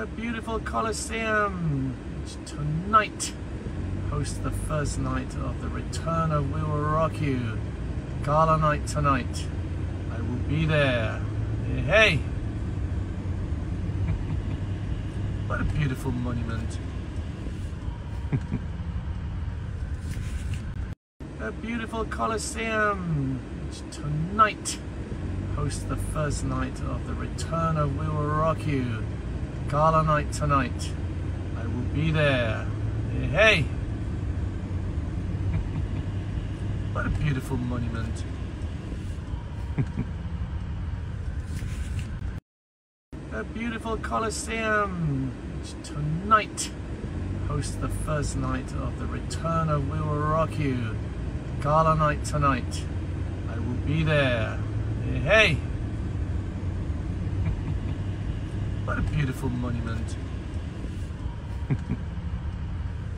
The beautiful Coliseum, which tonight hosts the first night of the return of We Will Rock You. Gala night tonight. I will be there. Hey, what a beautiful monument. the beautiful Coliseum, which tonight hosts the first night of the return of We Will Rock You. Gala night tonight. I will be there. Hey, what a beautiful monument. a beautiful Coliseum, tonight hosts the first night of the return of We Will Rock You. Gala night tonight. I will be there. Hey. What a beautiful monument.